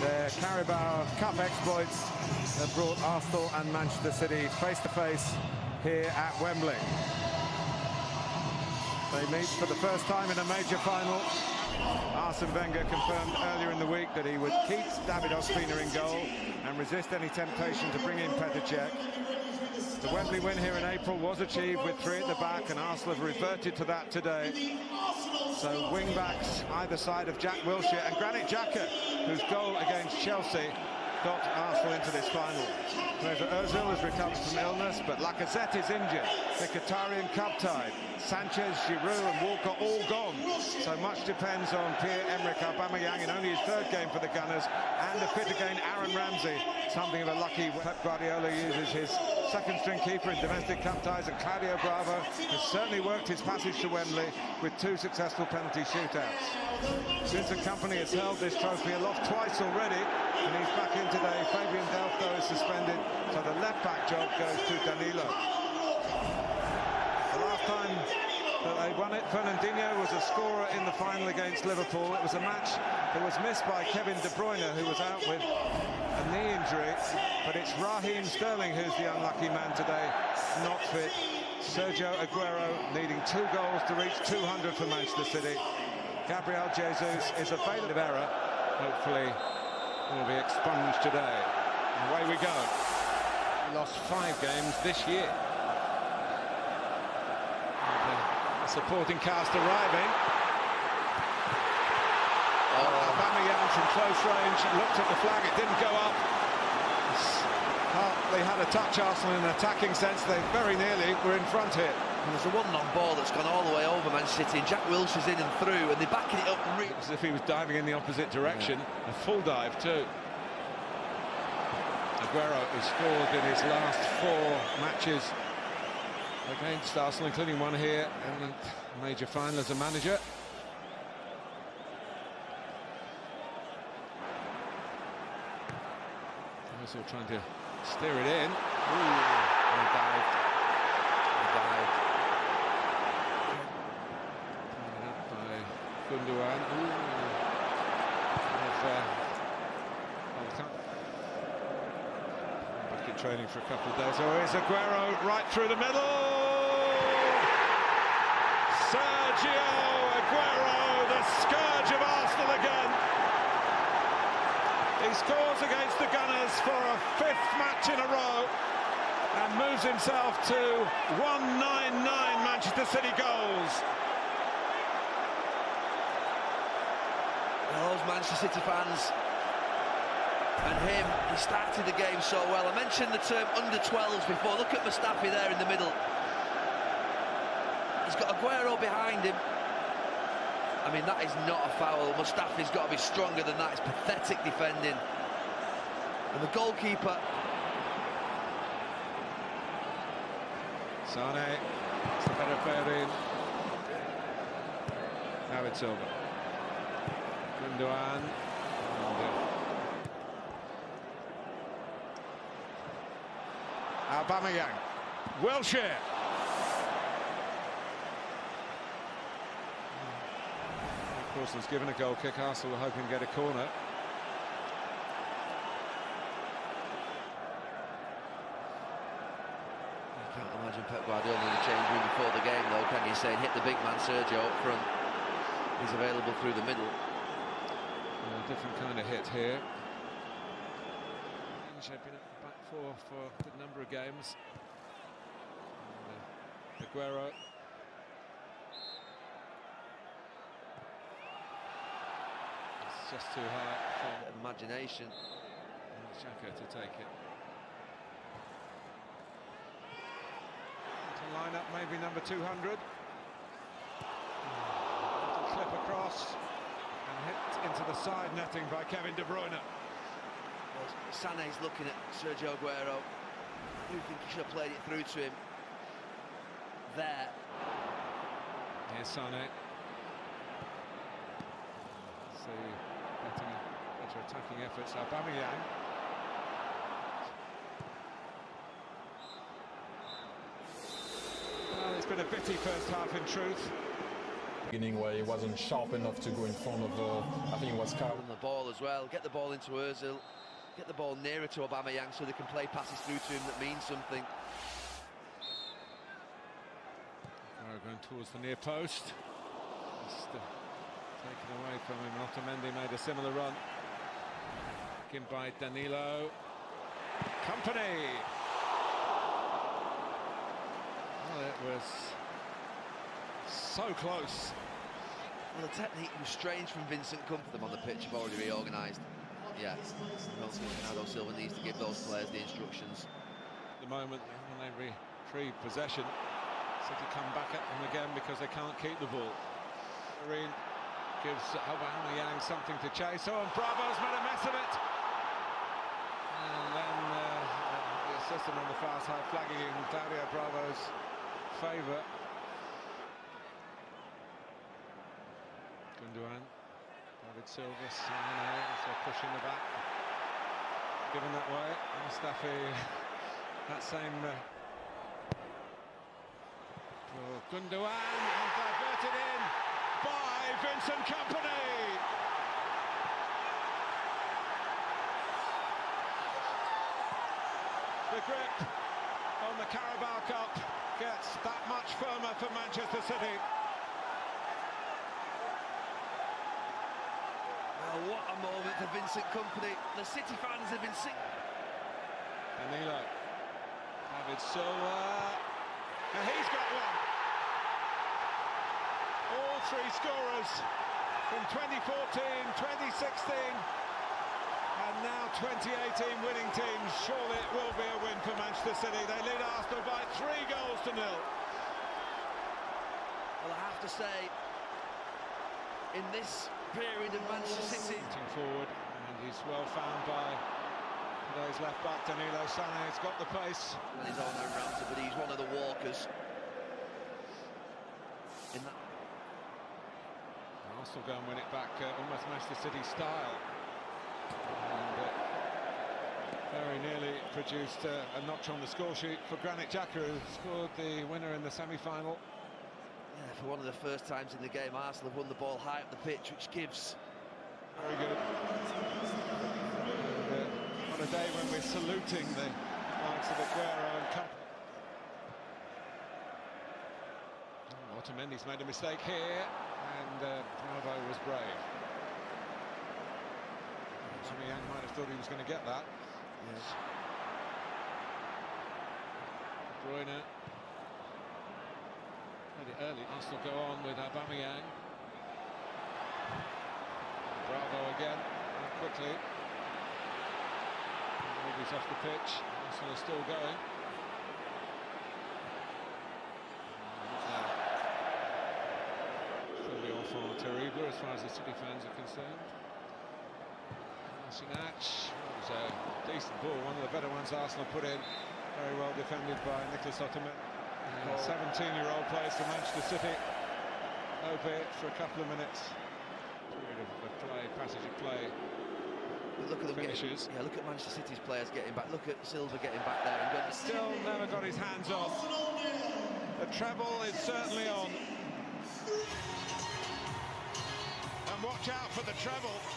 Their Carabao Cup exploits have brought Arsenal and Manchester City face to face here at Wembley. They meet for the first time in a major final. Arsene Wenger confirmed earlier in the week that he would keep David Ospina in goal and resist any temptation to bring in Petr Cech. The Wembley win here in April was achieved with three at the back, and Arsenal have reverted to that today. So wing-backs either side of Jack Wilshere and Granit Xhaka, whose goal against Chelsea got Arsenal into this final. Mesut Ozil has recovered from illness, but Lacazette is injured. Mkhitaryan cup-tied. Sanchez, Giroud and Walker all gone. So much depends on Pierre-Emerick Aubameyang in only his third game for the Gunners, and a fit again Aaron Ramsey. Something of a lucky Pep Guardiola uses his second string keeper in domestic cup ties and Claudio Bravo has certainly worked his passage to Wembley with two successful penalty shootouts. Since the company has held this trophy aloft twice already and he's back in today. Fabian Delph is suspended so the left back job goes to Danilo. The last time that they won it, Fernandinho was a scorer in the final against Liverpool. It was a match that was missed by Kevin De Bruyne who was out with knee injury, but it's Raheem Sterling who's the unlucky man today, not fit. Sergio Aguero needing two goals to reach 200 for Manchester City. Gabriel Jesus is a failure of error. Hopefully will be expunged today. Away we go. Lost five games this year. Uh, the supporting cast arriving. Oh. Aubameyang from close range looked at the flag, it didn't go up. They had a touch Arsenal in an attacking sense, they very nearly were in front here. And there's a one-long ball that's gone all the way over Man City, and Jack Wilshere's in and through, and they're backing it up. As if he was diving in the opposite direction, yeah. a full dive too. Aguero has scored in his last four matches against Arsenal, including one here in the major final as a manager. Also trying to steer it in. Ooh, he dived. He dived. Tied up by Gundogan. Back in training for a couple of days. Oh, it's Aguero right through the middle. Sergio Aguero, the scourge of Arsenal again. Scores against the Gunners for a fifth match in a row and moves himself to 199 Manchester City goals. Those Manchester City fans and him, he started the game so well. I mentioned the term under 12s before. Look at Mustafi there in the middle. He's got Aguero behind him. I mean, that is not a foul. Mustafi's got to be stronger than that. It's pathetic defending. And the goalkeeper... Sane, it's the better player in. Now it's over. Gundogan. Uh, Aubameyang. Wilshere. Pawson's given a goal kick. Arsenal were hoping to get a corner. You can't imagine Pep Guardiola in the change room before the game, though, can you? Saying hit the big man Sergio up front. He's available through the middle. A different kind of hit here. They've been at the back four for a good number of games. And, uh, Aguero just too high for imagination. Xhaka to take it. To line up maybe number 200. Little clip across and hit into the side netting by Kevin De Bruyne. Well, Sane's looking at Sergio Aguero. You think he should have played it through to him there. Here's Sane. See getting better attacking efforts. Aubameyang. Well, it's been a bitty first half in truth. beginning where he wasn't sharp enough to go in front of, uh, I think it was Carl. On the ball as well, get the ball into Ozil, get the ball nearer to Aubameyang so they can play passes through to him that mean something. going towards the near post. Just uh, taken away from him. Otamendi made a similar run. Taken by Danilo. Kompany. Well, it was so close. Well, the technique was strange from Vincent Kompany on the pitch. Have already reorganised. Yeah, Bernardo Silva needs to give those players the instructions. At the moment, when they retrieve possession, City come back at them again because they can't keep the ball. Marine gives Aubameyang something to chase. Oh, and Bravo's made a mess of it. And then uh, the assistant on the far side flagging in Claudio Bravo's favour. Gundogan, David Silva, Sane, also pushing the back. Given that way, Mustafi, that same uh, Gundogan and diverted in by Vincent Kompany. The grip on the Carabao Cup gets that much firmer for Manchester City. Oh, what a moment for Vincent Kompany. The City fans have been singing. Danilo. David Silva. And he's got one. All three scorers from 2014, 2016, and now 2018 winning teams. Surely it will be a win for Manchester City. They lead Arsenal by three goals to nil. Well, I have to say, in this period of Manchester City... forward, and he's well found by today's left back, Danilo Sane. He's got the pace. And he's on around but he's one of the walkers. In that... Arsenal go and win it back, uh, almost Manchester City style. And uh, very nearly produced uh, a notch on the score sheet for Granit Xhaka, who scored the winner in the semi-final. Yeah, for one of the first times in the game, Arsenal have won the ball high up the pitch, which gives... Very good. And, uh, on a day when we're saluting the likes of Aguero and Kompany. Otamendi's made a mistake here, and uh, Bravo was brave. Aubameyang might have thought he was going to get that. Yes. Bruyne. Pretty early. Arsenal go on with Aubameyang. Bravo again, quickly. Movies off the pitch. Arsenal are still going. Still the enfant terrible as far as the City fans are concerned. Sinach was a decent ball, one of the better ones Arsenal put in. Very well defended by Nicolas Otamendi. 17-year-old plays for Manchester City, albeit for a couple of minutes. Period of play, passage of play. But look at them Finishes. Getting, yeah, look at Manchester City's players getting back. Look at Silva getting back there and going. Still never got his hands on. The treble is certainly on. Out for the treble.